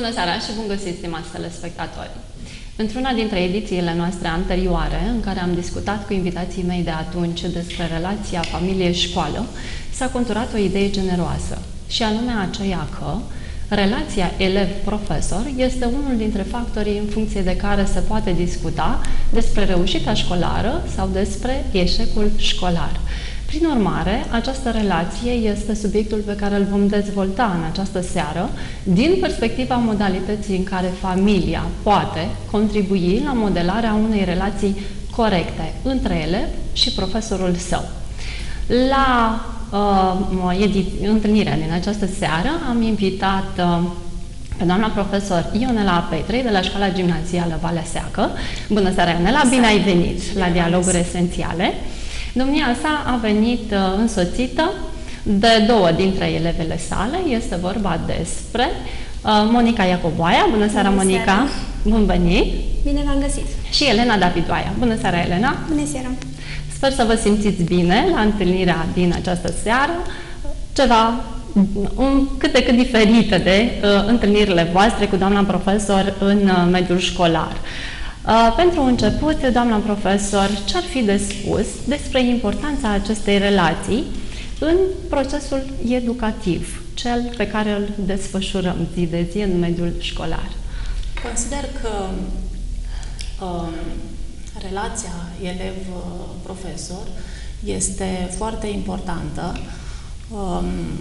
Bună seara și bun găsit, stimați telespectatori! Într-una dintre edițiile noastre anterioare, în care am discutat cu invitații mei de atunci despre relația familie-școală, s-a conturat o idee generoasă, și anume aceea că relația elev-profesor este unul dintre factorii în funcție de care se poate discuta despre reușita școlară sau despre eșecul școlar. Prin urmare, această relație este subiectul pe care îl vom dezvolta în această seară din perspectiva modalității în care familia poate contribui la modelarea unei relații corecte între ele și profesorul său. La uh, întâlnirea din această seară am invitat uh, pe doamna profesor Ionela Petrei de la Școala Gimnazială Valea Seacă. Bună seara, Ionela! Bine ai venit la Dialoguri Esențiale! Domnia sa a venit uh, însoțită de două dintre elevele sale. Este vorba despre uh, Monica Iacoboaia. Bună seara, Bună Monica! Seara. Bun venit! Bine v-am găsit! Și Elena Davidoaia. Bună seara, Elena! Bună seara! Sper să vă simțiți bine la întâlnirea din această seară. Ceva un, cât de cât diferită de uh, întâlnirile voastre cu doamna profesor în uh, mediul școlar. Uh, pentru început, doamna profesor, ce-ar fi de spus despre importanța acestei relații în procesul educativ, cel pe care îl desfășurăm zi de zi în mediul școlar? Consider că uh, relația elev-profesor este foarte importantă Um,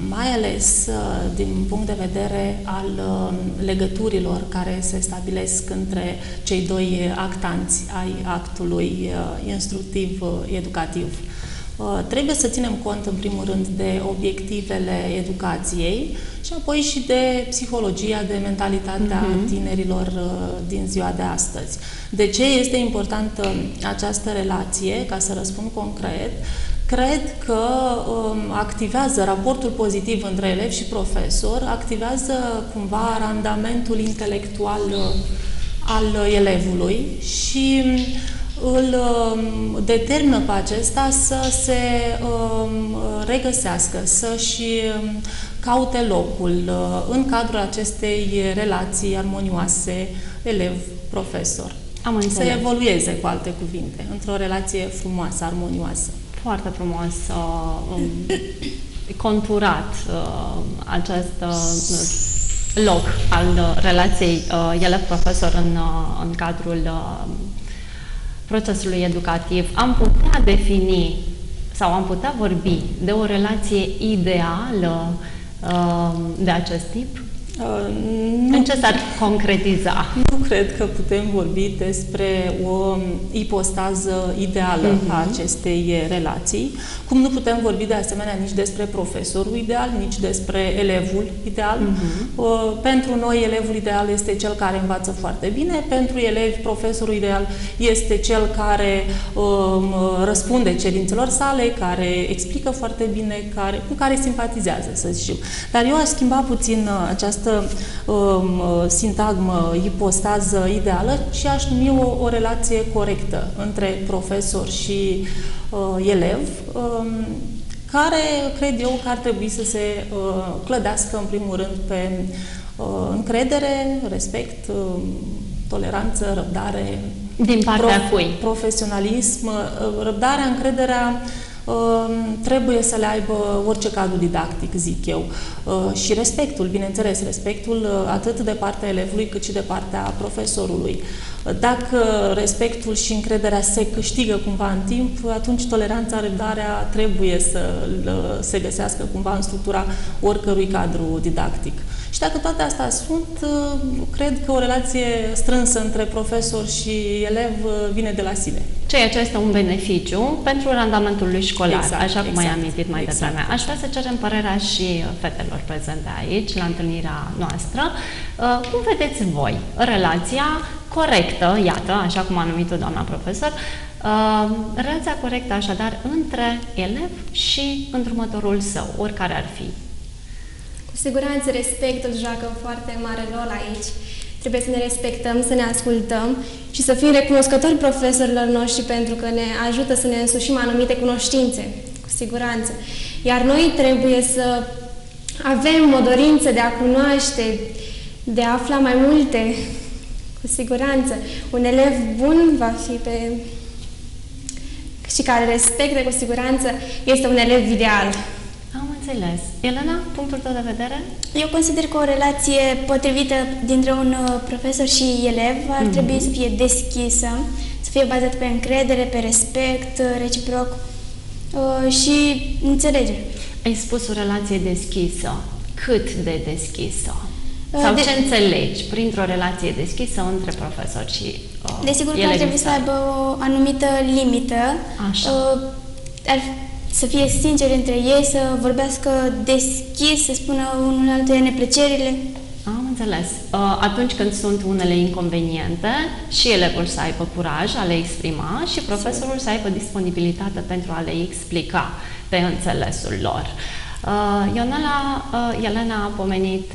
mai ales uh, din punct de vedere al um, legăturilor care se stabilesc între cei doi actanți ai actului uh, instructiv-educativ. Uh, trebuie să ținem cont, în primul rând, de obiectivele educației și apoi și de psihologia, de mentalitatea uh-huh. tinerilor din ziua de astăzi. De ce este importantă această relație? Ca să răspund concret, Cred că um, activează raportul pozitiv între elev și profesor, activează cumva randamentul intelectual uh, al elevului și um, îl um, determină pe acesta să se um, regăsească, să-și um, caute locul uh, în cadrul acestei relații armonioase elev-profesor. Am să evolueze, cu alte cuvinte, într-o relație frumoasă, armonioasă foarte frumos uh, conturat uh, acest uh, loc al uh, relației uh, elev-profesor în, uh, în cadrul uh, procesului educativ. Am putea defini sau am putea vorbi de o relație ideală uh, de acest tip? Uh, nu, în ce s-ar concretiza? Nu cred că putem vorbi despre o ipostază ideală uh-huh. a mhm. acestei relații, cum nu putem vorbi de asemenea nici despre profesorul ideal, nici despre elevul ideal. Uh-huh. Pentru noi, elevul ideal este cel care învață foarte bine, pentru elevi, profesorul ideal este cel care um, răspunde cerințelor sale, care explică foarte bine, care, cu care simpatizează, să zicem. Dar eu aș schimba puțin uh, această această um, sintagmă, ipostază ideală și aș numi o, o relație corectă între profesor și uh, elev, um, care cred eu că ar trebui să se uh, clădească în primul rând pe uh, încredere, respect, uh, toleranță, răbdare, din partea prof- cui? profesionalism, uh, răbdarea, încrederea trebuie să le aibă orice cadru didactic, zic eu. Uh, și respectul, bineînțeles, respectul uh, atât de partea elevului cât și de partea profesorului. Uh, dacă respectul și încrederea se câștigă cumva în timp, atunci toleranța, răbdarea trebuie să se găsească cumva în structura oricărui cadru didactic. Și dacă toate astea sunt, cred că o relație strânsă între profesor și elev vine de la sine. Ceea ce este un beneficiu pentru randamentul lui școlar, exact, așa cum exact, ai amintit mai exact. devreme. Aș vrea să cerem părerea și fetelor prezente aici, la întâlnirea noastră. Uh, cum vedeți voi relația corectă, iată, așa cum a numit-o doamna profesor, uh, relația corectă așadar între elev și îndrumătorul său, oricare ar fi? Cu siguranță respectul joacă foarte mare rol aici. Trebuie să ne respectăm, să ne ascultăm și să fim recunoscători profesorilor noștri pentru că ne ajută să ne însușim anumite cunoștințe, cu siguranță. Iar noi trebuie să avem o dorință de a cunoaște de a afla mai multe, cu siguranță. Un elev bun va fi pe și care respectă cu siguranță este un elev ideal. Am înțeles. Elena, punctul tău de vedere? Eu consider că o relație potrivită dintre un uh, profesor și elev ar mm-hmm. trebui să fie deschisă, să fie bazată pe încredere, pe respect uh, reciproc uh, și înțelegere. Ai spus o relație deschisă. Cât de deschisă? Sau de... ce înțelegi printr-o relație deschisă între profesor și uh, Desigur că ar trebui să aibă o anumită limită. Așa. Uh, ar să fie sinceri între ei, să vorbească deschis, să spună unul altuia neplăcerile. Am înțeles. Uh, atunci când sunt unele inconveniente, și elevul să aibă curaj a le exprima și profesorul să aibă disponibilitate pentru a le explica pe înțelesul lor. Uh, Ionela, uh, Elena a pomenit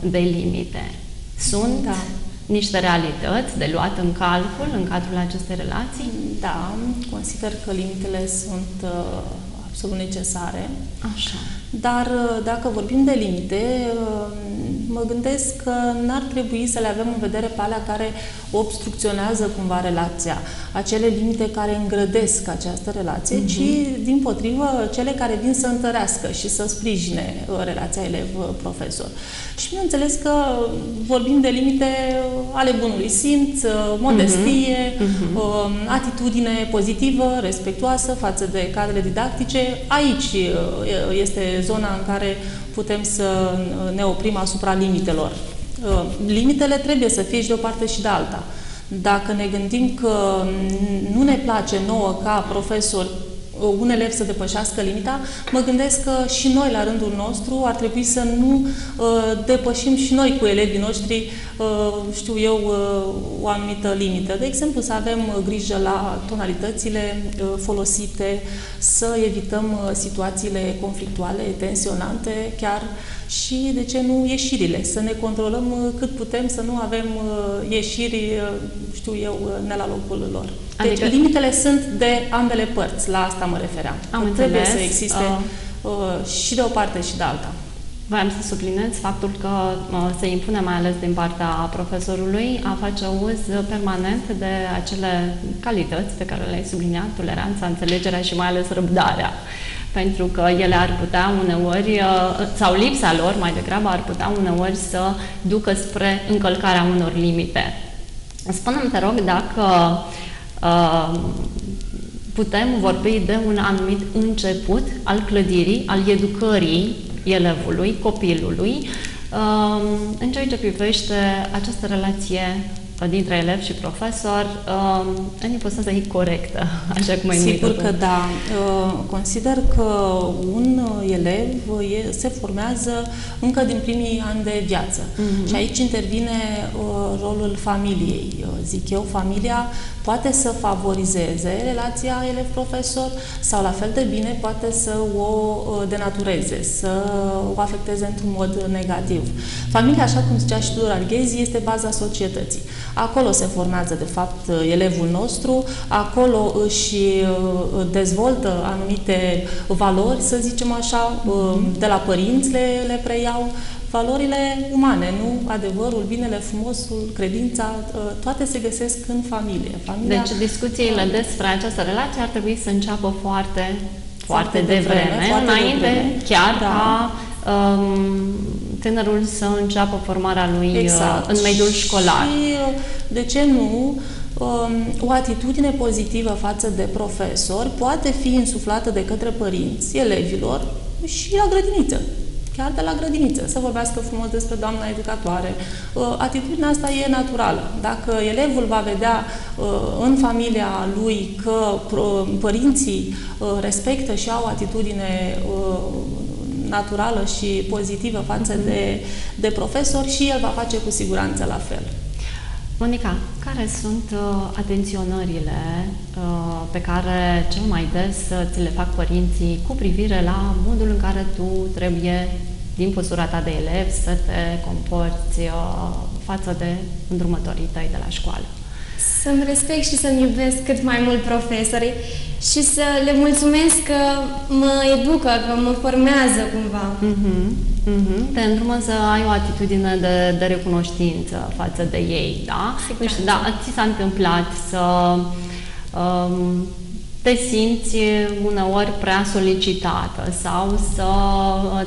de limite. Sunt da. niște realități de luat în calcul în cadrul acestei relații? Da, consider că limitele sunt absolut necesare. Așa. Dar uh, dacă vorbim de limite, uh, mă gândesc că n-ar trebui să le avem în vedere pe alea care obstrucționează cumva relația, acele limite care îngrădesc această relație, uh-huh. ci din potrivă cele care vin să întărească și să sprijine uh, relația elev-profesor. Și bineînțeles că vorbim de limite ale bunului simț, modestie, uh-huh. atitudine pozitivă, respectuoasă față de cadrele didactice. Aici este zona în care putem să ne oprim asupra limitelor. Uh, limitele trebuie să fie și de o parte și de alta. Dacă ne gândim că nu ne place nouă ca profesor un elev să depășească limita, mă gândesc că și noi, la rândul nostru, ar trebui să nu uh, depășim și noi cu elevii noștri, uh, știu eu, uh, o anumită limită. De exemplu, să avem grijă la tonalitățile uh, folosite, să evităm uh, situațiile conflictuale, tensionante, chiar și, de ce nu, ieșirile. Să ne controlăm uh, cât putem, să nu avem uh, ieșiri, uh, știu eu, ne la locul lor. Deci adică... limitele sunt de ambele părți, la asta mă refeream. Am Trebuie înțeles. să existe uh... Uh, și de o parte și de alta. Vreau să subliniez faptul că uh, se impune, mai ales din partea profesorului, a face uz permanent de acele calități pe care le-ai subliniat, toleranța, înțelegerea și mai ales răbdarea. Pentru că ele ar putea uneori, uh, sau lipsa lor mai degrabă, ar putea uneori să ducă spre încălcarea unor limite. Spune-mi, te rog, dacă uh, putem vorbi de un anumit început al clădirii, al educării elevului, copilului, um, în ceea ce privește această relație dintre elev și profesor um, în ipostază corectă, așa cum ai Sigur că da. Uh, consider că un elev se formează încă din primii ani de viață. Uh-huh. Și aici intervine uh, rolul familiei. Zic eu, familia poate să favorizeze relația elev-profesor sau la fel de bine poate să o uh, denatureze, să o afecteze într-un mod negativ. Familia, așa cum zicea și Tudor Arghezi, este baza societății. Acolo se formează, de fapt, elevul nostru, acolo își uh, dezvoltă anumite valori, să zicem așa, uh, de la părinți le, le preiau, valorile umane, nu adevărul, binele, frumosul, credința, uh, toate se găsesc în familie. Familia, deci discuțiile despre această relație ar trebui să înceapă foarte, foarte, foarte devreme, de foarte înainte de chiar da. ca um, tânărul să înceapă formarea lui uh, exact. în mediul școlar. Și, uh, de ce nu, um, o atitudine pozitivă față de profesor poate fi insuflată de către părinți, elevilor și la grădiniță chiar de la grădiniță, să vorbească frumos despre doamna educatoare. Uh, atitudinea asta e naturală. Dacă elevul va vedea în familia lui că părinții respectă și au atitudine naturală și pozitivă față de, de profesor și el va face cu siguranță la fel. Monica, care sunt uh, atenționările uh, pe care cel mai des uh, ți le fac părinții cu privire la modul în care tu trebuie, din postura ta de elev, să te comporți uh, față de îndrumătorii tăi de la școală? Să-mi respect și să-mi iubesc cât mai mult profesorii și să le mulțumesc că mă educă, că mă formează cumva. Mm-hmm. Mm-hmm. Te îndrumă să ai o atitudine de, de recunoștință față de ei, da? Nu știu, da, ți s-a întâmplat să um, te simți uneori prea solicitată sau să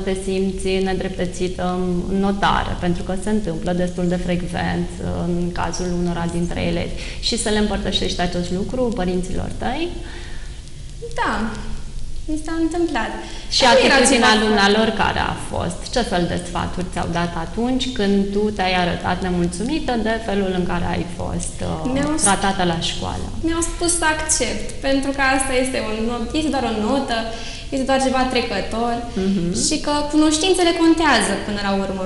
te simți nedreptățită în notare, pentru că se întâmplă destul de frecvent în cazul unora dintre elevi și să le împărtășești acest lucru părinților tăi? Da, mi s-a întâmplat. Și Dar atitudinea dumnealor care a fost? Ce fel de sfaturi ți-au dat atunci când tu te-ai arătat nemulțumită de felul în care ai fost uh, tratată la școală? Mi-au spus să accept, pentru că asta este, un, este doar o notă, este doar ceva trecător uh-huh. și că cunoștințele contează până la urmă.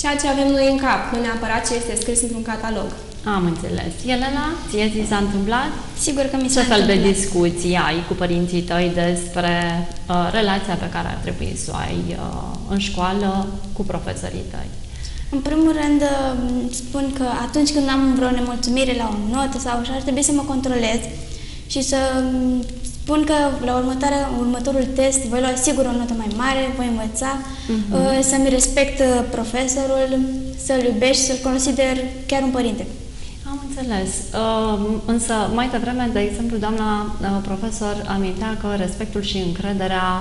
Ceea ce avem noi în cap, nu neapărat ce este scris într-un catalog. Am înțeles. Elena, ție ți s-a întâmplat? Sigur că mi s-a Ce fel de discuții ai cu părinții tăi despre uh, relația pe care ar trebui să o ai uh, în școală cu profesorii tăi? În primul rând, uh, spun că atunci când am vreo nemulțumire la o notă sau așa, ar trebui să mă controlez și să um, spun că la următoarea, următorul test voi lua sigur o notă mai mare, voi învăța, uh-huh. să-mi respect uh, profesorul, să-l iubești, să-l consider chiar un părinte. Am înțeles. Uh, însă, mai devreme, de exemplu, doamna uh, profesor amintea că respectul și încrederea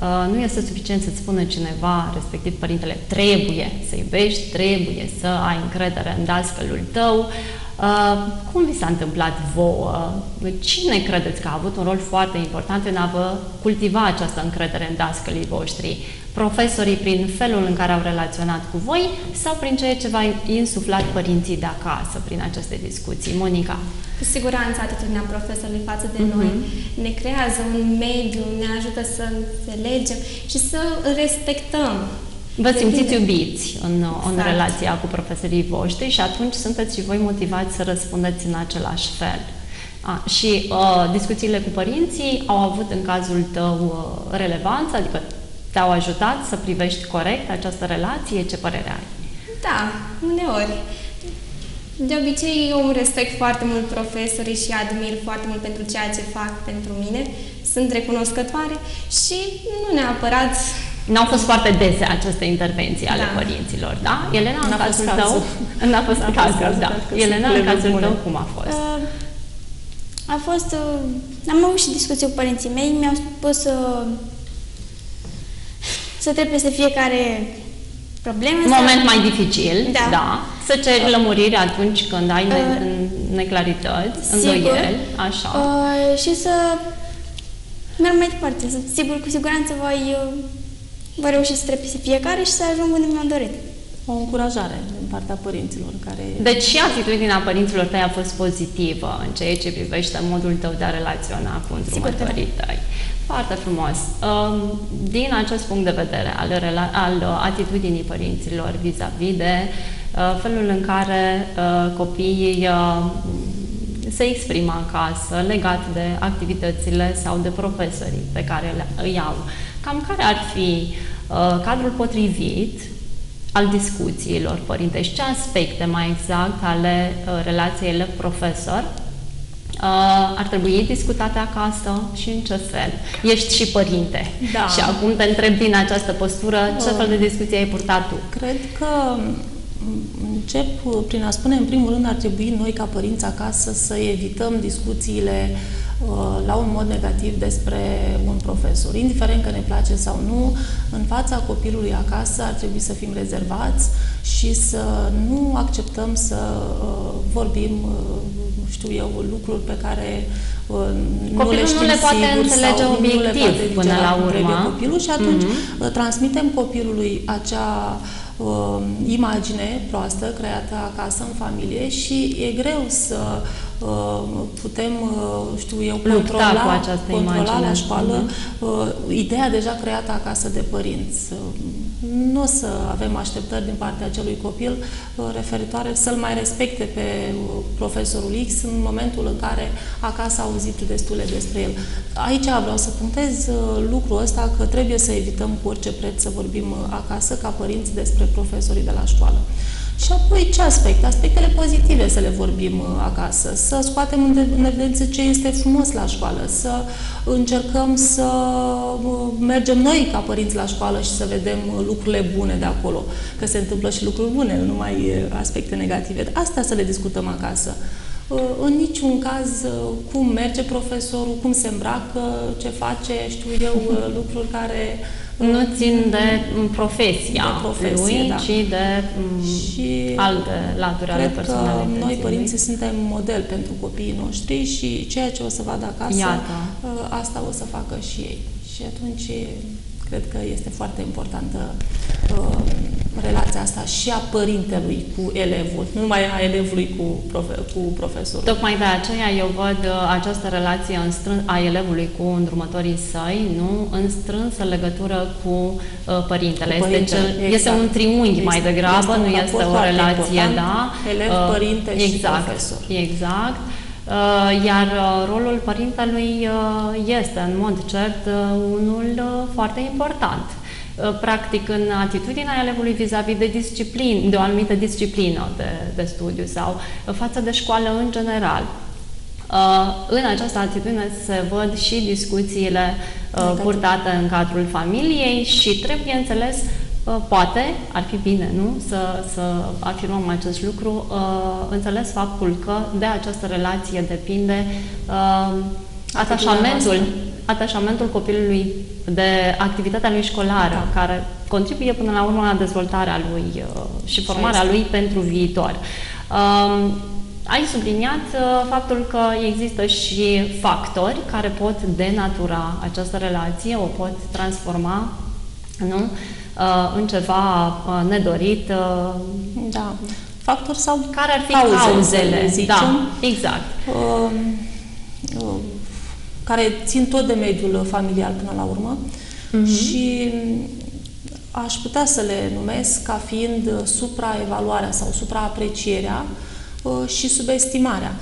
uh, nu este suficient să-ți spună cineva, respectiv părintele, trebuie să iubești, trebuie să ai încredere în dascălul tău. Cum vi s-a întâmplat vouă? Cine credeți că a avut un rol foarte important în a vă cultiva această încredere în dascălii voștri? profesorii prin felul în care au relaționat cu voi sau prin ceea ce v-a insuflat părinții de acasă prin aceste discuții? Monica? Cu siguranță atitudinea profesorului față de uh-huh. noi ne creează un mediu, ne ajută să înțelegem și să respectăm. Vă simțiți iubiți în, exact. în relația cu profesorii voștri și atunci sunteți și voi motivați să răspundeți în același fel. A, și uh, discuțiile cu părinții au avut în cazul tău uh, relevanță, adică te-au ajutat să privești corect această relație? Ce părere ai? Da, uneori. De obicei, eu îmi respect foarte mult profesorii și admir foarte mult pentru ceea ce fac pentru mine. Sunt recunoscătoare și nu neapărat N-au fost foarte dese aceste intervenții ale da. părinților, da? Elena, în cazul tău? N-a fost cazul, cazul da. Elena, în cazul tău, cum a fost? Uh, a fost... Uh, am avut și discuții cu părinții mei, mi-au spus uh, să trebuie să fiecare problemă... Moment să... mai dificil, da. da. Să ceri uh, lămurire atunci când ai ne- uh, neclarități, îndoieli, așa. Uh, și să merg mai departe. Să, sigur, cu siguranță voi, uh, voi reuși să trepese fiecare și să ajung unde mi-am dorit. O încurajare din partea părinților care... Deci și atitudinea părinților tăi a fost pozitivă în ceea ce privește modul tău de a relaționa cu da. îndrumătorii tăi. Foarte frumos. Um, din acest punct de vedere al, al uh, atitudinii părinților vis-a-vis de uh, felul în care uh, copiii se exprimă acasă legat de activitățile sau de profesorii pe care le îi au. Cam care ar fi cadrul potrivit al discuțiilor părintești? Ce aspecte mai exact ale relației elev-profesor Uh, ar trebui discutate acasă și în ce fel. Ești și părinte. Da. Și acum te întreb din această postură, ce fel de discuție ai purtat tu? Cred că încep prin a spune, în primul rând, ar trebui noi, ca părinți acasă, să evităm discuțiile uh, la un mod negativ despre un profesor. Indiferent că ne place sau nu, în fața copilului acasă ar trebui să fim rezervați și să nu acceptăm să uh, vorbim, uh, știu eu, lucruri pe care uh, nu le știm nu le poate sigur înțelege sau obiectiv nu le poate până la urmă. copilul și atunci mm-hmm. transmitem copilului acea uh, imagine proastă creată acasă în familie și e greu să uh, putem, uh, știu eu, controla, cu această controla imagine. la școală mm-hmm. uh, ideea deja creată acasă de părinți. Uh, nu o să avem așteptări din partea acelui copil uh, referitoare să-l mai respecte pe uh, profesorul X în momentul în care acasă a auzit destule despre el. Aici vreau să punctez uh, lucrul ăsta că trebuie să evităm cu orice preț să vorbim acasă ca părinți despre profesorii de la școală. Și apoi ce aspecte? Aspectele pozitive să le vorbim uh, acasă, să scoatem în evidență ce este frumos la școală, să încercăm să uh, mergem noi ca părinți la școală și să vedem uh, lucrurile bune de acolo, că se întâmplă și lucruri bune, nu numai aspecte negative. Asta să le discutăm acasă. În niciun caz cum merge profesorul, cum se îmbracă, ce face, știu eu, lucruri care nu țin de profesia, de profesie, lui, da. ci de și alte laturi ale personalității. că noi, părinții, suntem model pentru copiii noștri și ceea ce o să vadă acasă, Iată. Ă, asta o să facă și ei. Și atunci cred că este foarte importantă uh, relația asta și a părintelui cu elevul, nu numai a elevului cu, profe, cu profesorul. Tocmai de aceea eu văd uh, această relație în strâns, a elevului cu îndrumătorii săi, nu în strânsă legătură cu uh, părintele. Cu este, cel, exact. este un triunghi este, mai degrabă, este nu este o relație, da? Elev, uh, părinte exact, și profesor. Exact. Uh, iar uh, rolul părintelui uh, este, în mod cert, unul foarte important. Practic, în atitudinea elevului vis-a-vis -vis de disciplin, de o anumită disciplină de, de studiu sau față de școală în general. În această atitudine se văd și discuțiile purtate în cadrul familiei și trebuie înțeles Poate, ar fi bine, nu? Să, să afirmăm acest lucru, uh, înțeles faptul că de această relație depinde uh, atașamentul, atașamentul copilului de activitatea lui școlară, da. care contribuie până la urmă la dezvoltarea lui uh, și formarea lui pentru viitor. Uh, ai subliniat uh, faptul că există și factori care pot denatura această relație, o pot transforma, nu? Uh, în ceva uh, nedorit. Uh, da. Factori sau care ar fi cauzele, cauzele zicem, da, exact. Uh, uh, care țin tot de mediul familial până la urmă uh-huh. și aș putea să le numesc ca fiind supraevaluarea sau supraaprecierea uh, și subestimarea.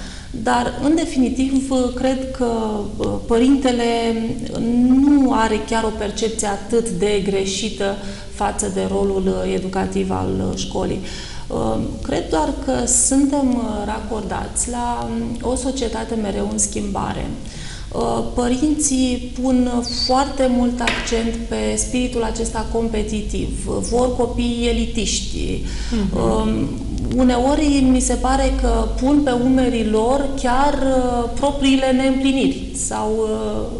Dar, în definitiv, cred că părintele nu are chiar o percepție atât de greșită față de rolul uh, educativ al uh, școlii. Uh, cred doar că suntem racordați la um, o societate mereu în schimbare. Părinții pun foarte mult accent pe spiritul acesta competitiv, vor copii elitiști. Uh-huh. Uneori mi se pare că pun pe umerii lor chiar propriile neîmpliniri sau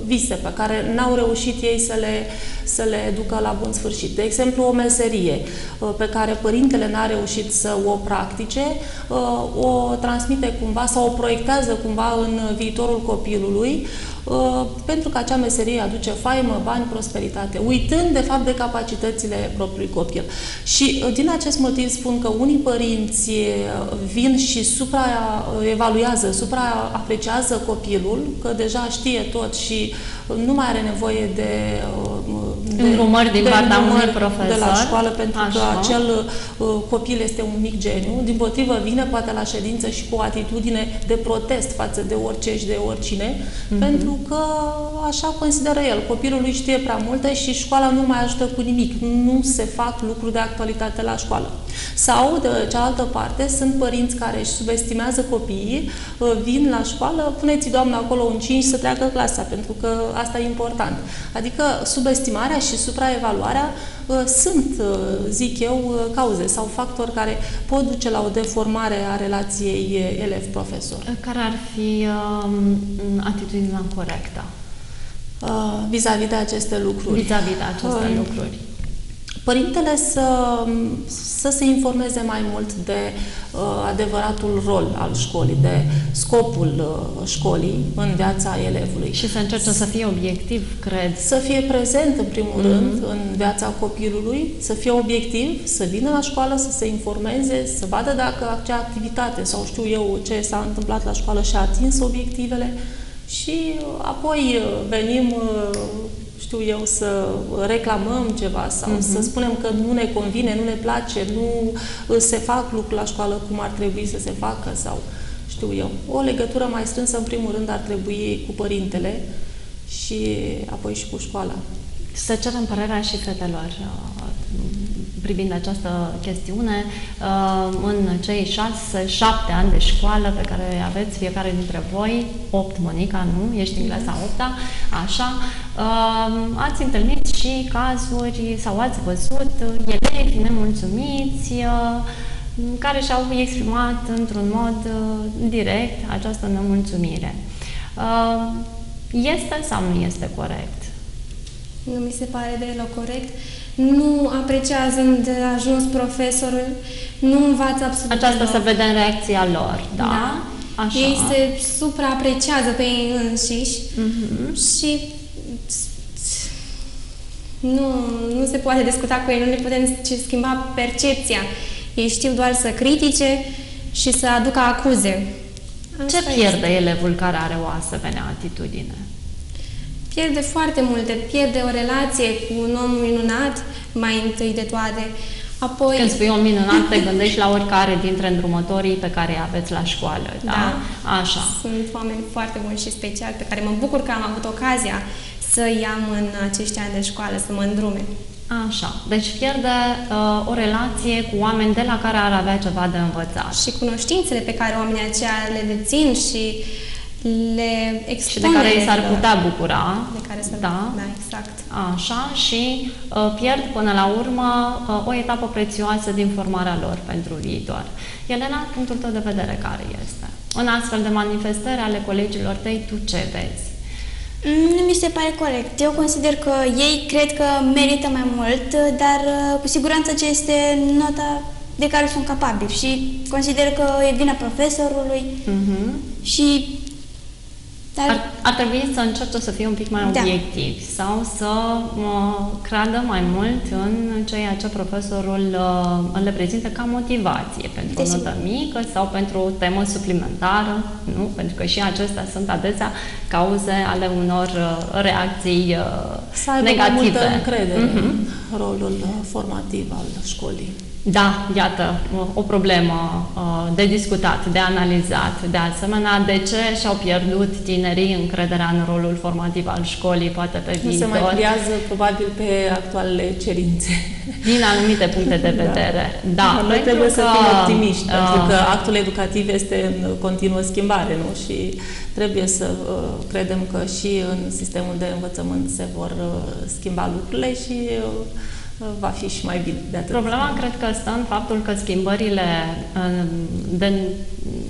vise pe care n-au reușit ei să le să le ducă la bun sfârșit. De exemplu, o meserie uh, pe care părintele n-a reușit să o practice, uh, o transmite cumva sau o proiectează cumva în viitorul copilului, uh, pentru că acea meserie aduce faimă, bani, prosperitate, uitând de fapt de capacitățile propriului copil. Și din acest motiv spun că unii părinți vin și supraevaluează, supraapreciază copilul, că deja știe tot și nu mai are nevoie de de, îndrumări din partea unui profesor. de la școală, pentru Așa. că acel uh, copil este un mic geniu. Din potrivă, vine poate la ședință și cu o atitudine de protest față de orice și de oricine, uh-huh. pentru că așa consideră el. Copilul lui știe prea multe și școala nu mai ajută cu nimic. Nu se fac lucruri de actualitate la școală. Sau, de cealaltă parte, sunt părinți care își subestimează copiii, uh, vin la școală, puneți doamna acolo un 5 să treacă clasa, pentru că asta e important. Adică subestimarea și supraevaluarea uh, sunt, uh, zic eu, cauze sau factori care pot duce la o deformare a relației elev-profesor. Care ar fi uh, atitudinea corectă? vis-a-vis -vis de aceste lucruri. Vis-a-vis de aceste uh, lucruri. Părintele să, să se informeze mai mult de uh, adevăratul rol al școlii, de scopul uh, școlii în viața elevului. Și să încerce să fie obiectiv, cred. Să fie prezent, în primul mm-hmm. rând, în viața copilului, să fie obiectiv, să vină la școală, să se informeze, să vadă dacă acea activitate sau știu eu ce s-a întâmplat la școală și-a atins obiectivele și uh, apoi uh, venim uh, știu eu, să reclamăm ceva sau uh-huh. să spunem că nu ne convine, nu ne place, nu se fac lucruri la școală cum ar trebui să se facă sau știu eu. O legătură mai strânsă, în primul rând, ar trebui cu părintele și apoi și cu școala. Să cerem părerea și fetelor privind această chestiune uh, în cei șase, șapte ani de școală pe care aveți fiecare dintre voi, opt, Monica, nu? Ești în clasa 8 așa, uh, ați întâlnit și cazuri sau ați văzut elevi nemulțumiți care și-au exprimat într-un mod direct această nemulțumire. Este sau nu este corect? Nu mi se pare deloc corect. Nu apreciază de ajuns profesorul, nu învață absolut Aceasta deloc. se vede în reacția lor, da? da. Așa. Ei se supraapreciază pe ei înșiși uh-huh. și nu, nu se poate discuta cu ei, nu le putem schimba percepția. Ei știu doar să critique și să aducă acuze. Ce pierde este. elevul care are o asemenea atitudine? Pierde foarte multe. Pierde o relație cu un om minunat, mai întâi de toate. Apoi... Când spui om minunat, te gândești la oricare dintre îndrumătorii pe care îi aveți la școală, da? da? Așa. Sunt oameni foarte buni și speciali pe care mă bucur că am avut ocazia să-i am în acești ani de școală, să mă îndrume. Așa. Deci pierde uh, o relație cu oameni de la care ar avea ceva de învățat. Și cunoștințele pe care oamenii aceia le dețin și le expune. Și de care ei s-ar putea bucura. De care s-ar da. da, exact. Așa, și uh, pierd până la urmă uh, o etapă prețioasă din formarea lor pentru viitor. Elena, punctul tău de vedere care este? În astfel de manifestări ale colegilor tăi, tu ce vezi? Nu mi se pare corect. Eu consider că ei cred că merită mai mult, dar uh, cu siguranță ce este nota de care sunt capabili și consider că e vina profesorului uh-huh. și dar... Ar, ar trebui să încerce să fie un pic mai da. obiectiv sau să uh, creadă mai mult în ceea ce profesorul uh, le prezintă ca motivație pentru o notă mică sau pentru o temă suplimentară, nu? Pentru că și acestea sunt adesea cauze ale unor uh, reacții uh, să aibă negative. Mai multă încredere uh-huh. în rolul uh, formativ al școlii. Da, iată, o problemă uh, de discutat, de analizat. De asemenea, de ce și-au pierdut tinerii încrederea în rolul formativ al școlii, poate pe nu viitor? se mai pliază, probabil, pe actualele cerințe. Din anumite puncte de da. vedere. Da, da noi trebuie că, să fim optimiști, uh, pentru că actul educativ este în continuă schimbare, nu? Și trebuie să uh, credem că și în sistemul de învățământ se vor uh, schimba lucrurile și uh, va fi și mai bine. De atât. Problema cred că stă în faptul că schimbările de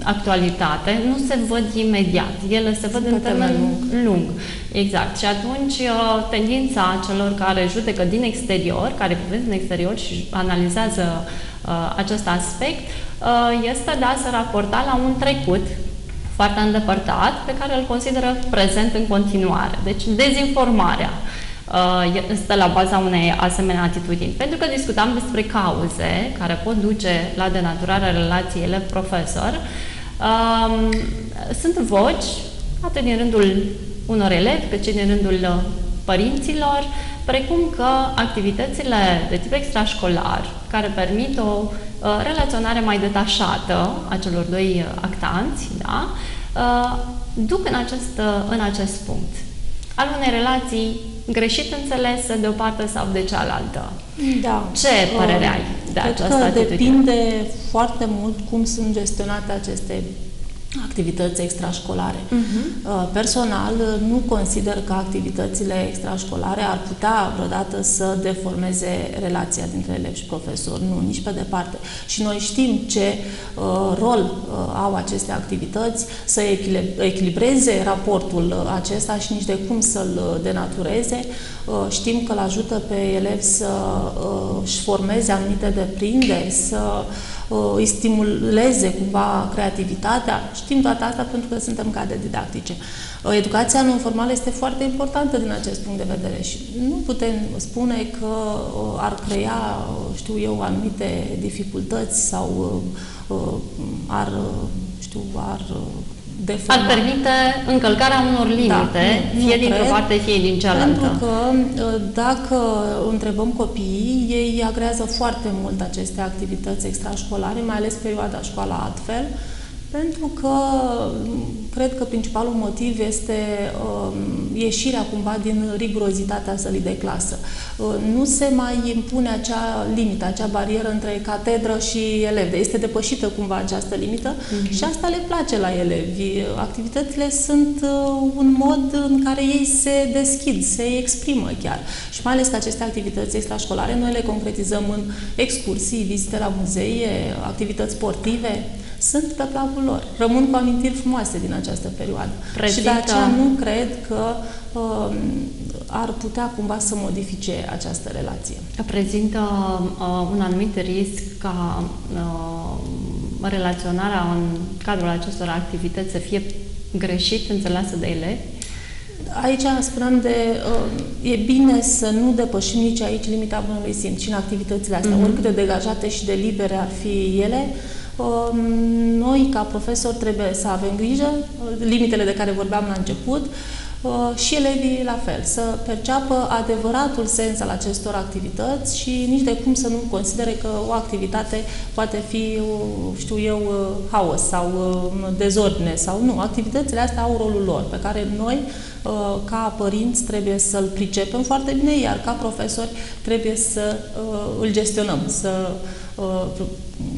actualitate nu se văd imediat. Ele se văd în termen lung. lung. Exact. Și atunci uh, tendința celor care judecă din exterior, care privesc din exterior și analizează uh, acest aspect, uh, este de a se raporta la un trecut foarte îndepărtat, pe care îl consideră prezent în continuare. Deci dezinformarea. Uh, stă la baza unei asemenea atitudini. Pentru că discutam despre cauze care pot duce la denaturarea relației elev-profesor, um, sunt voci, atât din rândul unor elevi, cât și din rândul uh, părinților, precum că activitățile de tip extrașcolar, care permit o uh, relaționare mai detașată a celor doi actanți, da, duc în acest, în acest punct al unei relații greșit înțelese de o parte sau de cealaltă. Da. Ce părere ai de Cred această că atitudine? depinde foarte mult cum sunt gestionate aceste activități extrașcolare. Uh-huh. Personal, nu consider că activitățile extrașcolare ar putea vreodată să deformeze relația dintre elevi și profesori. Nu, nici pe departe. Și noi știm ce uh, rol uh, au aceste activități, să echilibreze raportul uh, acesta și nici de cum să-l uh, denatureze. Uh, știm că îl ajută pe elevi să uh, își formeze anumite deprinderi, să îi stimuleze cumva creativitatea. Știm toate asta pentru că suntem cadre didactice. Educația non-formală este foarte importantă din acest punct de vedere și nu putem spune că ar crea, știu eu, anumite dificultăți sau ar, știu, ar deforma. Ar permite încălcarea unor limite, da, fie dintr-o parte, fie din cealaltă. Pentru că ă, dacă întrebăm copiii, ei agrează foarte mult aceste activități extrașcolare, mai ales perioada școala altfel, Pentru că cred că principalul motiv este uh, ieșirea cumva din rigurozitatea sălii de clasă. Uh, nu se mai impune acea limită, acea barieră între catedră și elevi. Este depășită cumva această limită uh-huh. și asta le place la elevi. Activitățile sunt uh, un mod în care ei se deschid, se exprimă chiar. Și mai ales că aceste activități extrașcolare noi le concretizăm în excursii, vizite la muzee, activități sportive sunt pe placul lor. Rămân cu amintiri frumoase din această perioadă. Prezintă... Și de aceea nu cred că uh, ar putea cumva să modifice această relație. Prezintă uh, un anumit risc ca uh, relaționarea în cadrul acestor activități să fie greșit înțeleasă de elevi? Aici spuneam de, uh, e bine să nu depășim nici aici limita bunului simț și în activitățile astea, mm-hmm. oricât de degajate și de libere ar fi ele, Um, noi, ca profesori, trebuie să avem grijă, limitele de care vorbeam la început, uh, și elevii la fel, să perceapă adevăratul sens al acestor activități și nici de cum să nu considere că o activitate poate fi, știu eu, uh, haos sau uh, dezordine sau nu. Activitățile astea au rolul lor, pe care noi, ca părinți, trebuie să-l pricepem foarte bine, iar ca profesori trebuie să îl gestionăm, să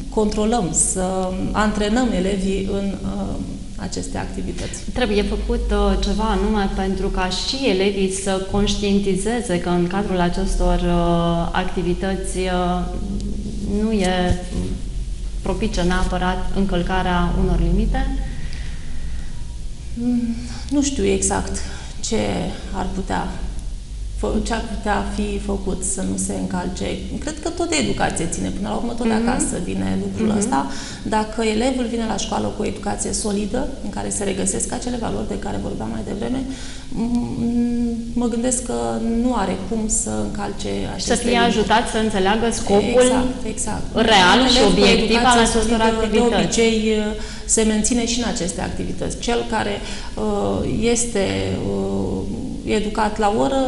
controlăm, să antrenăm elevii în uh, aceste activități. Trebuie făcut uh, ceva anume pentru ca și elevii să conștientizeze că în cadrul acestor uh, activități uh, nu e propice neapărat încălcarea unor limite? Mm, nu știu exact ce ar putea ce ar putea fi făcut să nu se încalce. Cred că tot de educație ține, până la urmă tot de mm-hmm. acasă vine lucrul mm-hmm. ăsta. Dacă elevul vine la școală cu o educație solidă, în care se regăsesc acele valori de care vorbeam mai devreme, mă gândesc că nu are cum să încalce aceste Și să fie ajutat să înțeleagă scopul exact, exact. real și obiectiv al acestor activități. De obicei se menține și în aceste activități. Cel care uh, este uh, educat la oră,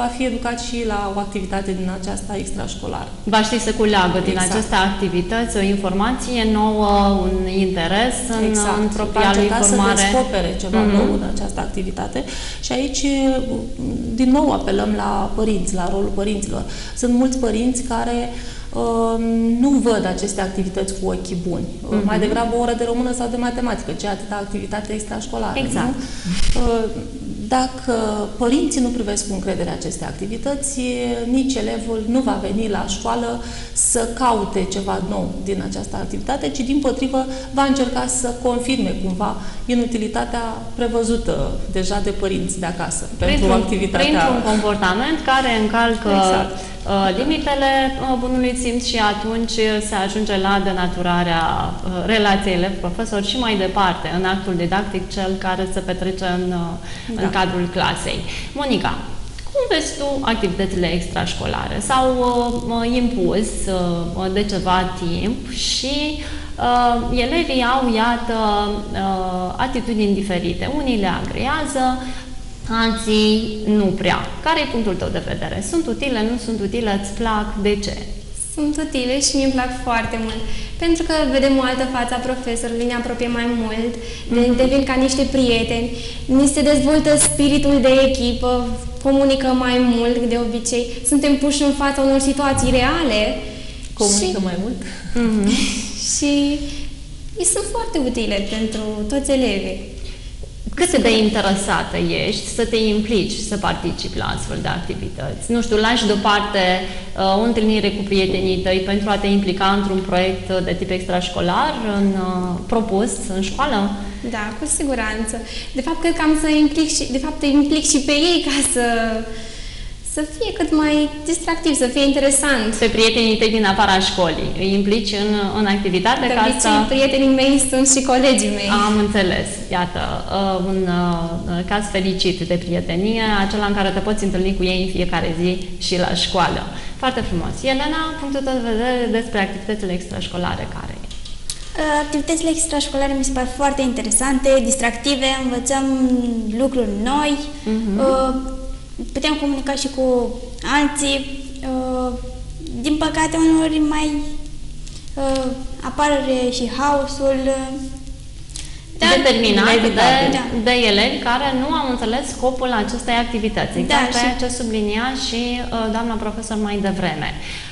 va fi educat și la o activitate din aceasta extrașcolară. Va ști să culeagă din exact. aceste activități o informație nouă, un interes în, exact. în propria lui formare. să descopere ceva mm-hmm. nou în această activitate și aici din nou apelăm la părinți, la rolul părinților. Sunt mulți părinți care uh, nu văd aceste activități cu ochii buni. Mm-hmm. Mai degrabă o oră de română sau de matematică, ce atâta activitate extrașcolară. Exact. Nu? Uh, dacă părinții nu privesc cu încredere aceste activități, nici elevul nu va veni la școală să caute ceva nou din această activitate, ci din potrivă va încerca să confirme cumva inutilitatea prevăzută deja de părinți de acasă pentru printr-un, activitatea... Printr-un comportament care încalcă exact. Uh, limitele uh, bunului simț și atunci se ajunge la denaturarea uh, relației elev-profesor și mai departe, în actul didactic, cel care se petrece în, da. în cadrul clasei. Monica, cum vezi tu activitățile extrașcolare? S-au uh, impus uh, de ceva timp și uh, elevii au, iată, uh, atitudini diferite. Unii le agrează, alții nu prea. Care e punctul tău de vedere? Sunt utile, nu sunt utile, îți plac, de ce? Sunt utile și mi-mi plac foarte mult. Pentru că vedem o altă față a profesorului, ne apropiem mai mult, mm-hmm. devin ca niște prieteni, ni se dezvoltă spiritul de echipă, comunică mai mult de obicei, suntem puși în fața unor situații reale. Comunică și, mai mult? Mm-hmm. și sunt foarte utile pentru toți elevii cât de interesată ești să te implici, să participi la astfel de activități. Nu știu, lași deoparte uh, o întâlnire cu prietenii tăi pentru a te implica într-un proiect de tip extrașcolar în, uh, propus în școală? Da, cu siguranță. De fapt, cred că am să implic și, de fapt, implic și pe ei ca să să fie cât mai distractiv, să fie interesant. Pe prietenii tăi din afara școlii îi implici în, în activitate de ca să... prietenii mei sunt și colegii mei. Am înțeles. Iată, uh, un uh, caz fericit de prietenie, acela în care te poți întâlni cu ei în fiecare zi și la școală. Foarte frumos. Elena, punctul tău de vedere despre activitățile extrașcolare care uh, Activitățile extrașcolare mi se par foarte interesante, distractive, învățăm lucruri noi, uh-huh putem comunica și cu alții. Uh, din păcate, uneori mai uh, apare și haosul. da, determinat de, da. de elevi care nu au înțeles scopul acestei activități. Da, Exact și- ceea ce sublinia și uh, doamna profesor mai devreme. Uh,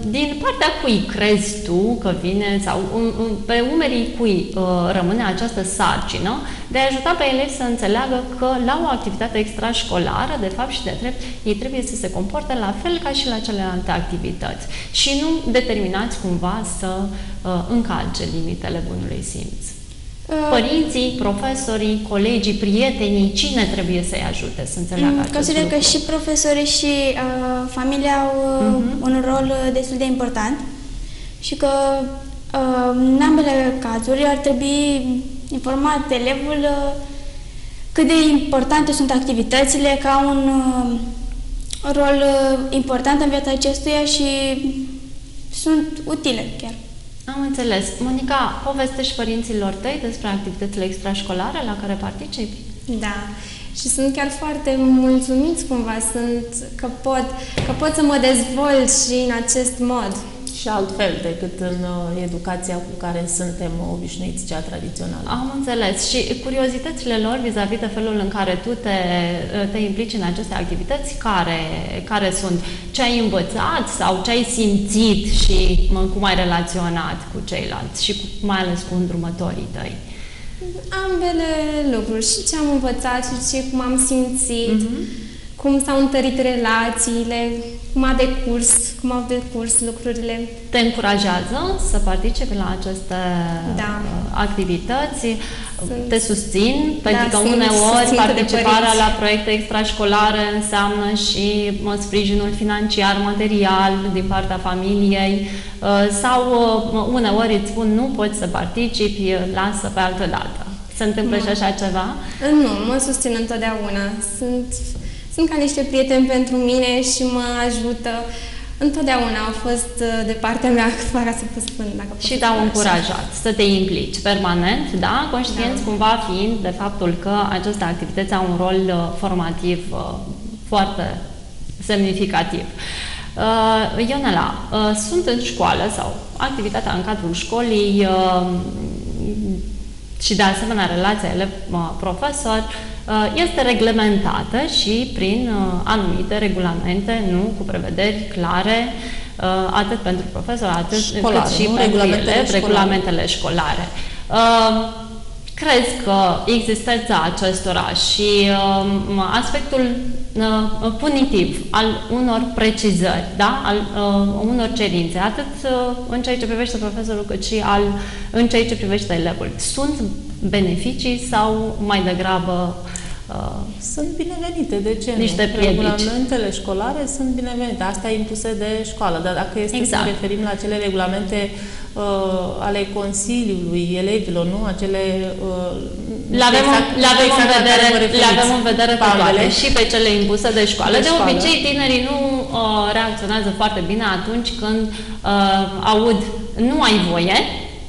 din partea cui crezi tu că vine sau um, um, pe umerii cui uh, rămâne această sarcină de a ajuta pe elevi să înțeleagă că la o activitate extrașcolară, de fapt și de drept, ei trebuie să se comporte la fel ca și la celelalte activități și nu determinați cumva să uh, încalce limitele bunului simț. Uh, Părinții, profesorii, colegii, prietenii, cine trebuie să-i ajute să înțeleagă Mm, acest Consider lucru? că și profesorii și uh, familia au uh, Mhm. un rol uh, destul de important și că uh, în ambele cazuri ar trebui informat elevul uh, cât de importante sunt activitățile, că au un uh, rol uh, important în viața acestuia și sunt utile chiar. Am înțeles. Monica, povestești părinților tăi despre activitățile extrașcolare la care participi? Da. Și sunt chiar foarte mulțumiți cumva sunt, că, pot, că pot să mă dezvolt și în acest mod. Și altfel decât în uh, educația cu care suntem obișnuiți, cea tradițională. Am înțeles. Și curiozitățile lor vis-a-vis de felul în care tu te, te implici în aceste activități, care, care sunt? Ce ai învățat sau ce ai simțit și mă, cum ai relaționat cu ceilalți și cu, mai ales cu îndrumătorii tăi? Ambele lucruri, și ce am învățat și ce, cum am simțit, cum s-au întărit relațiile, cum a decurs, cum au decurs lucrurile. Te încurajează să participi la aceste Da. uh, activități? Sunt- Te susțin? Pentru că sunt uneori susținută de participarea părinți. la proiecte extrașcolare înseamnă și mă, sprijinul financiar, material din partea familiei uh, sau uh, uneori îți spun nu poți să participi, lasă pe altă dată. Se întâmplă și așa ceva? Nu, mă susțin întotdeauna. Sunt, sunt ca niște prieteni pentru mine și mă ajută. Întotdeauna au fost uh, de partea mea, fără să pot spune dacă pot Și să te-au spun așa. încurajat să te implici permanent, da? Conștienți Da. cumva fiind de faptul că aceste activități au un rol uh, formativ uh, foarte semnificativ. Uh, Ionela, uh, sunt în școală sau activitatea în cadrul școlii uh, și de asemenea relația elev-profesor uh, este reglementată și prin uh, anumite regulamente, nu cu prevederi clare, uh, atât pentru profesor, atât Școlare, cât și nu? pentru Regulamentele elevi, școlare. regulamentele școlare. Uh, Crezi că existența acestora și um, aspectul uh, punitiv al unor precizări, da? al uh, unor cerințe, atât uh, în ceea ce privește profesorul, cât și al, în ceea ce privește elevul, sunt beneficii sau mai degrabă uh, Sunt binevenite, de ce Niște nu? piedici. Regulamentele școlare sunt binevenite, astea impuse de școală, dar dacă este Exact. să ne referim la cele regulamente uh, ale Consiliului elevilor, nu? Acele... Uh, nu Le știu avem, exact- le nu avem, știu în exact la care vedere, vă le referiți. avem în vedere pe Ambele. toate, și pe cele impuse de școală. De De, școală. obicei, tinerii nu uh, reacționează foarte bine atunci când uh, aud nu ai voie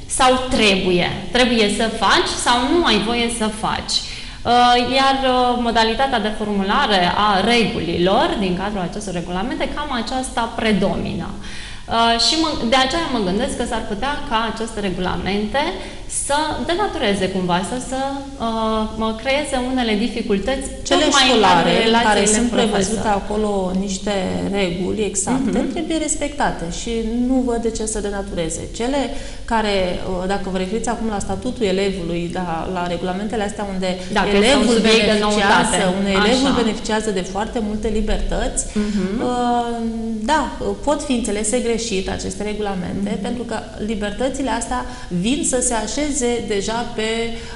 sau trebuie. Trebuie să faci sau nu ai voie să faci. Uh, Iar uh, modalitatea de formulare a regulilor din cadrul acestor regulamente, cam aceasta predomină. Uh, și mă, de aceea mă gândesc că s-ar putea ca aceste regulamente să denatureze cumva, să, să uh, mă creeze unele dificultăți Cele tocmai în școlare relațiile care sunt profesor. prevăzute acolo niște reguli exacte Mhm. trebuie respectate și nu văd de ce să denatureze. Cele care, uh, dacă vă referiți acum la statutul elevului, la, la regulamentele astea unde Da, că este un elevul subiect de beneficiază, noutate. unde elevul Așa. beneficiază de foarte multe libertăți, uh, da, pot fi înțelese greșit aceste regulamente, pentru că libertățile astea vin să se așeze deja pe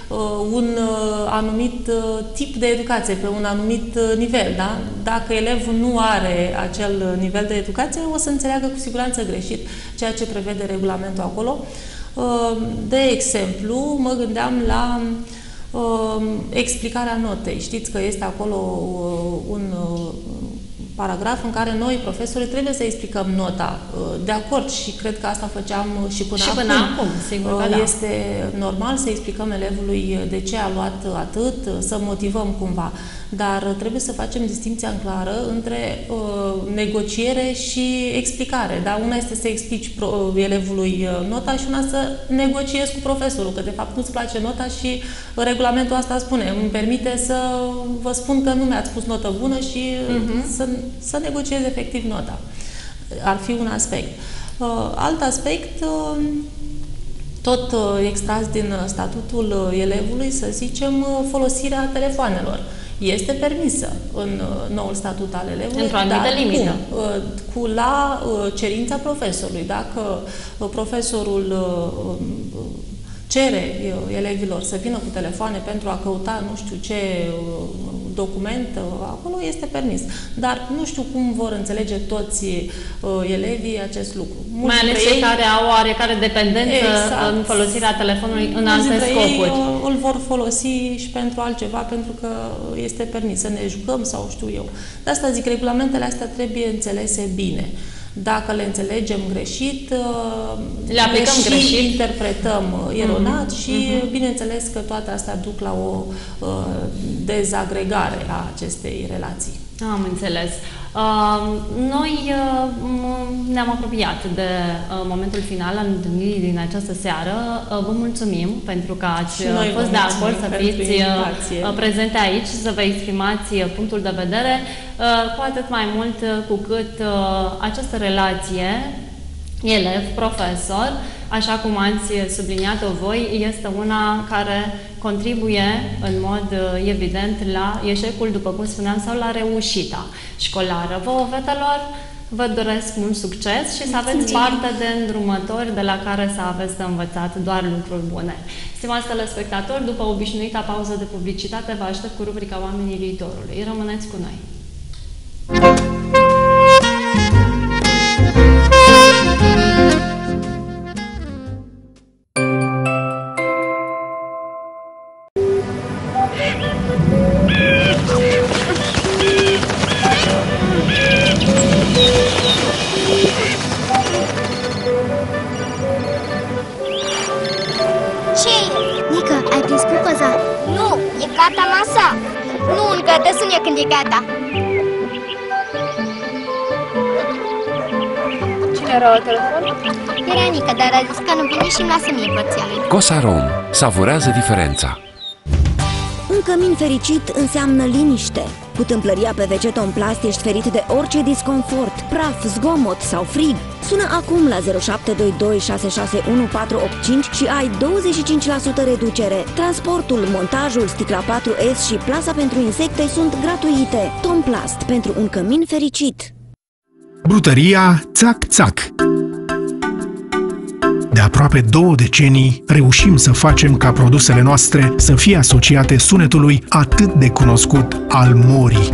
uh, un uh, anumit uh, tip de educație, pe un anumit uh, nivel. Da? Dacă elevul nu are acel nivel de educație, o să înțeleagă cu siguranță greșit ceea ce prevede regulamentul acolo. Uh, de exemplu, mă gândeam la uh, explicarea notei. Știți că este acolo uh, un uh, paragraf în care noi, profesorii, trebuie să explicăm nota. Uh, De acord și cred că asta făceam uh, și până Și acum. până acum, sigur că Uh, da. Este normal să explicăm elevului de ce a luat atât, să motivăm cumva. Dar trebuie să facem distinția clară între uh, negociere și explicare. Da? Una este să explici pro, elevului nota și una să negociezi cu profesorul, că de fapt nu-ți place nota și regulamentul asta spune, îmi permite să vă spun că nu mi-ați spus notă bună și uh-huh. să, să negociez efectiv nota. Ar fi un aspect. Uh, alt aspect, uh, tot uh, extras din statutul elevului, să zicem, folosirea telefoanelor. Este permisă în noul statut al elevului. Într-o anumită limită. Cu, cu la cerința profesorului. Dacă profesorul cere elevilor să vină cu telefoane pentru a căuta nu știu ce document, acolo este permis. Dar nu știu cum vor înțelege toți elevii acest lucru. Mulți Mai ales cei care au oarecare dependență exact. în folosirea telefonului în Mulți alte scopuri. Ei îl vor folosi și pentru altceva, pentru că este permis să ne jucăm sau știu eu. De asta zic, regulamentele astea trebuie înțelese bine. Dacă le înțelegem greșit, uh, le aplicăm le greșit, interpretăm uh, eronat uh-huh. și uh-huh. bineînțeles că toate astea duc la o uh, dezagregare a acestei relații. Am înțeles. Noi ne-am apropiat de momentul final al întâlnirii din această seară. Vă mulțumim pentru că ați fost de acord să fiți prezente aici și să vă exprimați punctul de vedere, cu atât mai mult cu cât această relație elev-profesor, așa cum ați subliniat-o voi, este una care contribuie în mod uh, evident la eșecul, după cum spuneam, sau la reușita școlară. Vă, fetelor, vă doresc mult succes și să aveți parte de îndrumători de la care să aveți de învățat doar lucruri bune. Stimați telespectatori, după obișnuita pauză de publicitate, vă aștept cu rubrica Oamenii Viitorului. Rămâneți cu noi! Lasă mie părția lui. Cosarom. Savurează diferența. Un cămin fericit înseamnă liniște. Cu tâmplăria pe WC Tomplast ești ferit de orice disconfort, praf, zgomot sau frig. Sună acum la 0722 661 și ai 25% reducere. Transportul, montajul, sticla 4S și plasa pentru insecte sunt gratuite. Tomplast pentru un cămin fericit. Brutăria Țac-Țac de aproape două decenii reușim să facem ca produsele noastre să fie asociate sunetului atât de cunoscut al morii.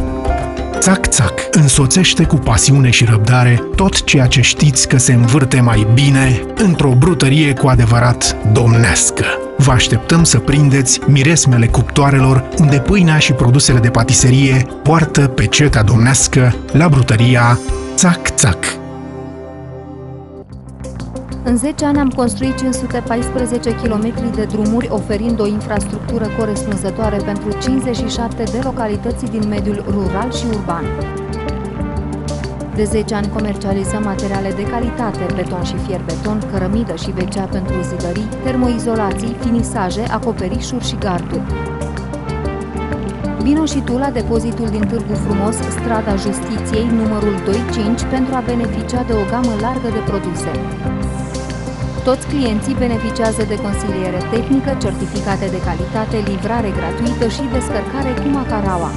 Țac-țac însoțește cu pasiune și răbdare tot ceea ce știți că se învârte mai bine într-o brutărie cu adevărat domnească. Vă așteptăm să prindeți miresmele cuptoarelor unde pâinea și produsele de patiserie poartă pe cetea domnească la brutăria Țac-țac. În 10 ani am construit 514 km de drumuri, oferind o infrastructură corespunzătoare pentru 57 de localități din mediul rural și urban. De 10 ani comercializăm materiale de calitate, beton și fier beton, cărămidă și vecea pentru zidării, termoizolații, finisaje, acoperișuri și garduri. Vino și tu la depozitul din Târgu Frumos, strada Justiției, numărul 25, pentru a beneficia de o gamă largă de produse. Toți clienții beneficiază de consiliere tehnică, certificate de calitate, livrare gratuită și descărcare cu Macaraua.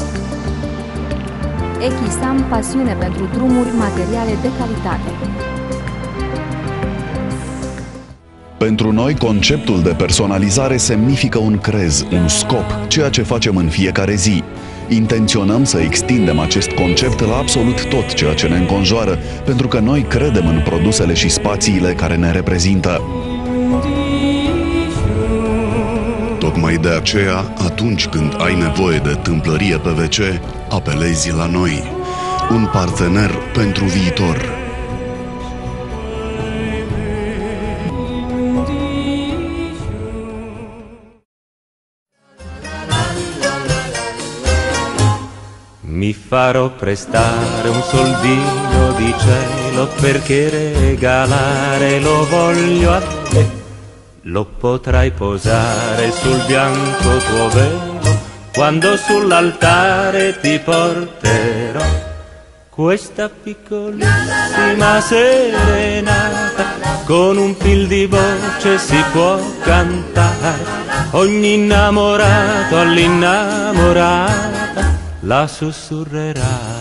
Echisam, pasiune pentru drumuri, materiale de calitate. Pentru noi, conceptul de personalizare semnifică un crez, un scop, ceea ce facem în fiecare zi. Intenționăm să extindem acest concept la absolut tot ceea ce ne înconjoară, pentru că noi credem în produsele și spațiile care ne reprezintă. Tocmai de aceea, atunci când ai nevoie de tâmplărie pe WC, apelezi la noi. Un partener pentru viitor. Farò prestare un soldino di cielo perché regalare lo voglio a te. Lo potrai posare sul bianco tuo velo quando sull'altare ti porterò questa piccolissima serenata con un fil di voce si può cantare ogni innamorato all'innamorata la sussurrerà.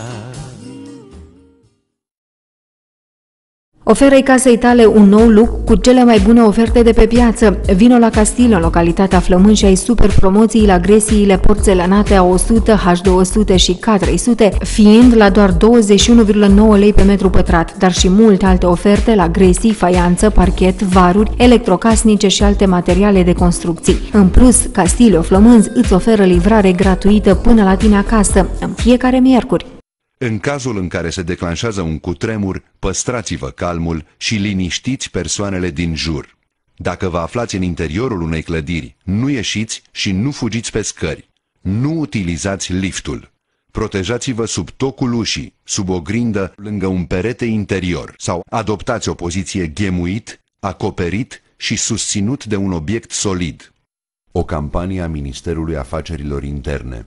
Oferă-i casei tale un nou look cu cele mai bune oferte de pe piață. Vino la Castillo, în localitatea Flământ și ai super promoții la gresiile porțelanate A100, H200 și K300, fiind la doar 21,9 lei pe metru pătrat, dar și multe alte oferte la gresii, faianță, parchet, varuri, electrocasnice și alte materiale de construcții. În plus, Castillo Flămânz îți oferă livrare gratuită până la tine acasă, în fiecare miercuri. În cazul în care se declanșează un cutremur, păstrați-vă calmul și liniștiți persoanele din jur. Dacă vă aflați în interiorul unei clădiri, nu ieșiți și nu fugiți pe scări. Nu utilizați liftul. Protejați-vă sub tocul ușii, sub o grindă, lângă un perete interior sau adoptați o poziție ghemuit, acoperit și susținut de un obiect solid. O campanie a Ministerului Afacerilor Interne.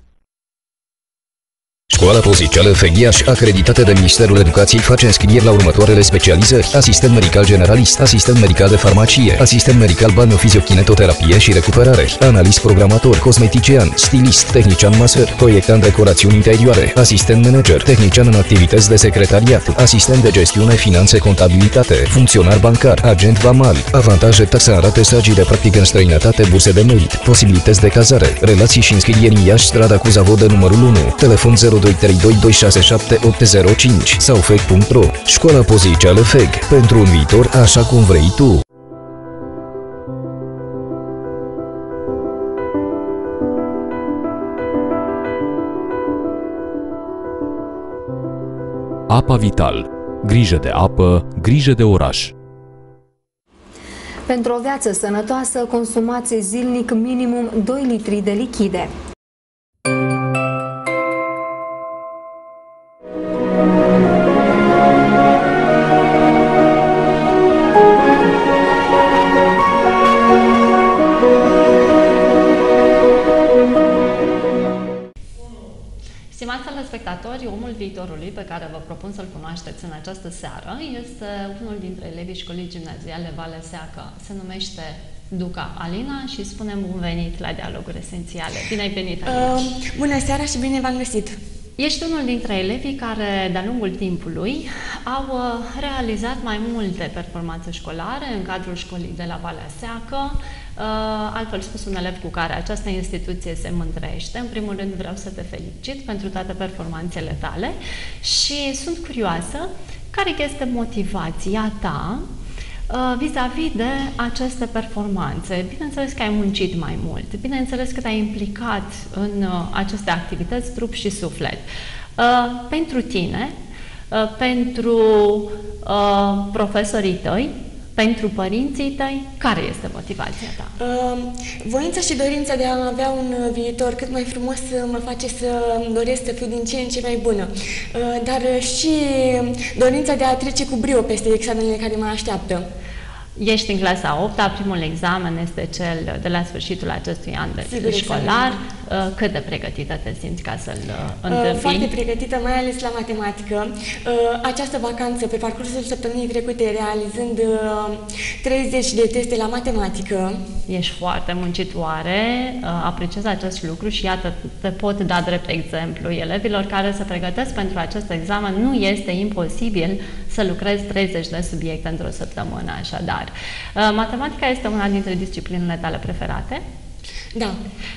Școala Poziceală Feghiaș, acreditată de Ministerul Educației, face înscrieri la următoarele specializări. Asistent medical generalist, asistent medical de farmacie, asistent medical balneofiziokinetoterapie și recuperare, analist programator, cosmetician, stilist, tehnician masăr, proiectant decorațiuni interioare, asistent manager, tehnician în activități de secretariat, asistent de gestiune, finanțe, contabilitate, funcționar bancar, agent vamal, avantaje, taxe în rate, stagii de practică în străinătate, burse de merit, posibilități de cazare, relații și înscrieri în Iași, strada Cuzavodă numărul 1, telefon 02 232 sau feg.ro Școala Poziceală FEG. Pentru un viitor așa cum vrei tu. Apa Vital. Grijă de apă, grijă de oraș. Pentru o viață sănătoasă, consumați zilnic minimum 2 litri de lichide. Spectatori, omul viitorului pe care vă propun să-l cunoașteți în această seară este unul dintre elevii școlii gimnaziale Valea Seacă. Se numește Duca Alina și spunem bun venit la Dialoguri Esențiale. Bine ai venit, Alina! Uh, bună seara și bine v-am găsit! Ești unul dintre elevii care, de-a lungul timpului, au uh, realizat mai multe performanțe școlare în cadrul școlii de la Valea Seacă, Uh, altfel spus, un elev cu care această instituție se mândrește. În primul rând vreau să te felicit pentru toate performanțele tale și sunt curioasă care este motivația ta uh, vis-a-vis -vis de aceste performanțe. Bineînțeles că ai muncit mai mult, bineînțeles că te-ai implicat în uh, aceste activități, trup și suflet. Pentru tine, pentru profesorii tăi, pentru părinții tăi, care este motivația ta? Uh, voința și dorința de a avea un viitor cât mai frumos mă face să doresc să fiu din ce în ce mai bună. Uh, dar și dorința de a trece cu brio peste examenele care mă așteaptă. Ești în clasa 8 -a, primul examen este cel de la sfârșitul acestui an de Sigur, școlar. Uh, cât de pregătită te simți ca să-l uh, uh, întâmpini? Foarte pregătită, mai ales la matematică. Această vacanță, pe parcursul săptămânii trecute, realizând 30 de teste la matematică. Ești foarte muncitoare, apreciez acest lucru și iată, te pot da drept exemplu elevilor care se pregătesc pentru acest examen. Nu este imposibil să lucrezi 30 de subiecte într-o săptămână, așadar. Matematica este una dintre disciplinele tale preferate? Da.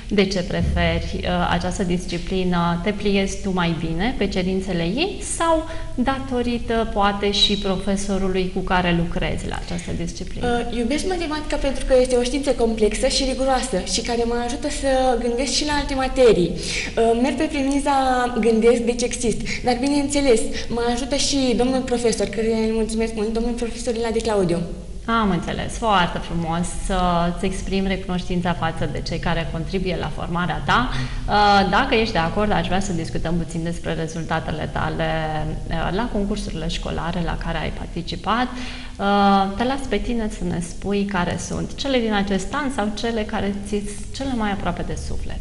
De ce preferi uh, această disciplină? Te pliezi tu mai bine pe cerințele ei sau datorită poate și profesorului cu care lucrezi la această disciplină? Uh, iubesc matematica pentru că este o știință complexă și riguroasă și care mă ajută să gândesc și la alte materii. Uh, merg pe premiza gândesc, deci exist, dar bineînțeles, mă ajută și domnul profesor, care îi mulțumesc mult, domnul profesor Ila de Claudiu. Am înțeles, foarte frumos să-ți exprimi recunoștința față de cei care contribuie la formarea ta. Uh, dacă ești de acord, aș vrea să discutăm puțin despre rezultatele tale uh, la concursurile școlare la care ai participat. Uh, te las pe tine să ne spui care sunt cele din acest an sau cele care ți cele mai aproape de suflet.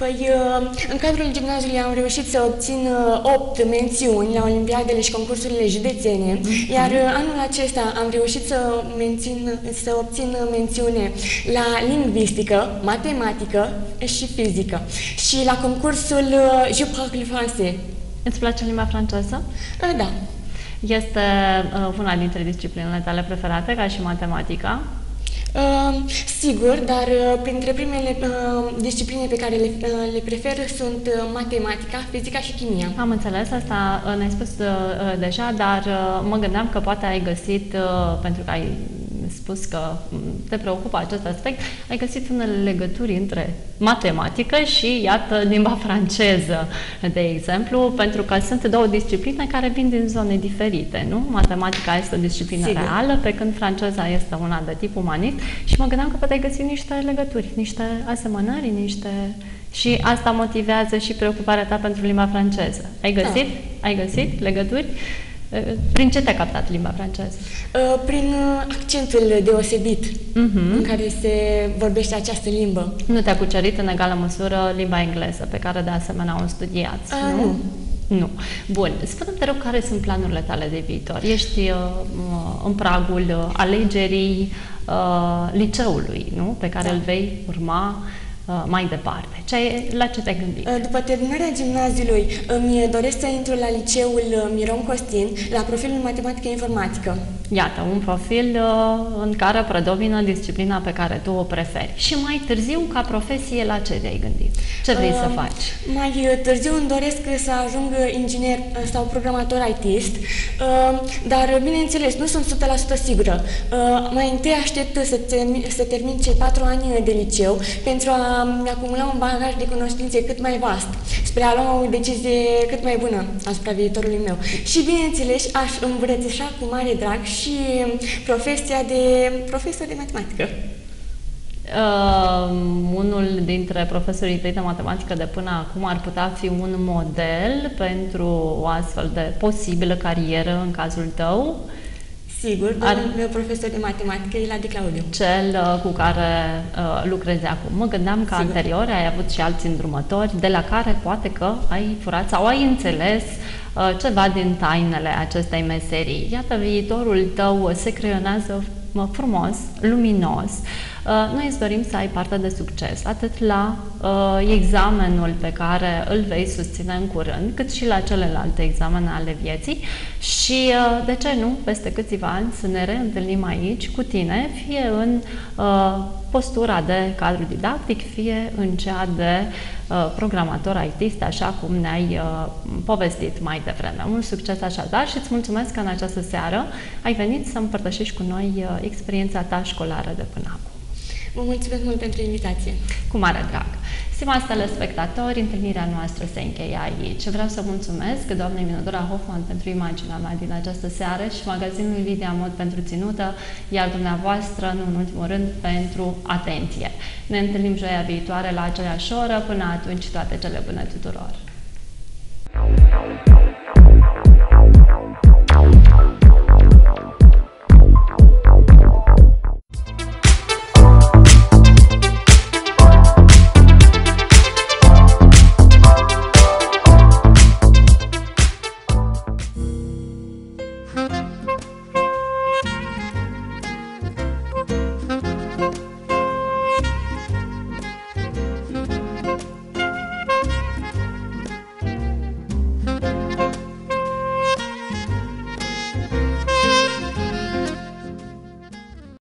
Păi, uh, în cadrul gimnaziului am reușit să obțin 8 uh, mențiuni la Olimpiadele și concursurile județene, mhm. iar uh, anul acesta am reușit să, mențin, să obțin mențiune la lingvistică, matematică și fizică și la concursul Je parle français. Îți place limba franceză? Da. Este una dintre disciplinele tale preferate, ca și matematica? Uh, sigur, dar uh, printre primele uh, discipline pe care le, uh, le prefer sunt uh, matematica, fizica și chimia. Am înțeles, asta uh, ne-ai spus uh, uh, deja, dar uh, mă gândeam că poate ai găsit, uh, pentru că ai spus că mm, te preocupă acest aspect, ai găsit unele legături între matematică și, iată, limba franceză, de exemplu, pentru că sunt două discipline care vin din zone diferite, nu? Matematica este o disciplină Sigur. reală, pe când franceza este una de tip umanist și mă gândeam că poate ai găsit niște legături, niște asemănări, niște... Și asta motivează și preocuparea ta pentru limba franceză. Ai găsit? Da. Ai găsit legături? Prin ce te-a captat limba franceză? Uh, prin uh, accentul deosebit uh-huh. în care se vorbește această limbă. Nu te-a cucerit în egală măsură limba engleză, pe care de asemenea o studiați, uh, nu? Nu. Nu. Bun. Spune-mi, te rog, care sunt planurile tale de viitor? Ești uh, în pragul alegerii uh, liceului, nu? Pe care da. îl vei urma uh, Uh, mai departe. Ce ai, la ce te-ai gândit? Uh, după terminarea gimnaziului, îmi doresc să intru la liceul uh, Miron Costin, la profilul matematică informatică. Iată, un profil în care predomină disciplina pe care tu o preferi. Și mai târziu, ca profesie, la ce te-ai gândit? Ce vrei uh, să faci? Mai târziu îmi doresc să ajung inginer sau programator ITist, uh, dar, bineînțeles, nu sunt 100% sigură. Uh, mai întâi aștept să, termin, să termin cei patru ani de liceu pentru a mi-acumula un bagaj de cunoștințe cât mai vast, spre a lua o decizie cât mai bună asupra viitorului meu. Și, bineînțeles, aș îmbrățișa cu mare drag și profesia de profesor de matematică. Uh, unul dintre profesorii tăi de matematică de până acum ar putea fi un model pentru o astfel de posibilă carieră în cazul tău? Uh, Sigur, domnul meu profesor de matematică e la de Claudiu. Cel uh, cu care uh, lucrezi acum. Mă gândeam că Sigur. anterior ai avut și alți îndrumători de la care poate că ai furat sau ai înțeles uh, ceva din tainele acestei meserii. Iată, viitorul tău se creionează frumos, luminos. Uh, noi îți dorim să ai parte de succes, atât la uh, examenul pe care îl vei susține în curând, cât și la celelalte examene ale vieții și, uh, de ce nu, peste câțiva ani să ne reîntâlnim aici cu tine, fie în postura de cadru didactic, fie în cea de programator IT, așa cum ne-ai povestit mai devreme. Mult succes așadar și îți mulțumesc că în această seară ai venit să împărtășești cu noi experiența ta școlară de până acum. Vă mulțumesc mult pentru invitație. Cu mare drag. Stimați telespectatori, întâlnirea noastră se încheie aici. Vreau să mulțumesc doamnei Minodora Hoffman pentru imaginea mea din această seară și magazinului Lidia Mod pentru ținută, iar dumneavoastră, nu în ultimul rând, pentru atenție. Ne întâlnim joia viitoare la aceeași oră. Până atunci, toate cele bune tuturor!